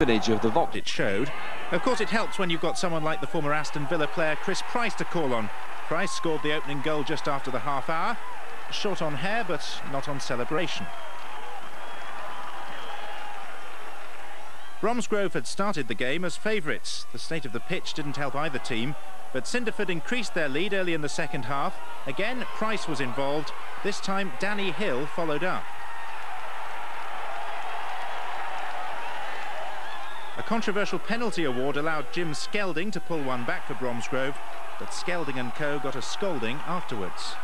patronage of the Vauxhall. It showed. Of course, it helps when you've got someone like the former Aston Villa player Chris Price to call on. Price scored the opening goal just after the half hour. Short on hair, but not on celebration. Bromsgrove had started the game as favourites. The state of the pitch didn't help either team, but Cinderford increased their lead early in the second half. Again, Price was involved. This time, Danny Hill followed up. A controversial penalty award allowed Jim Skelding to pull one back for Bromsgrove, but Skelding and co got a scolding afterwards.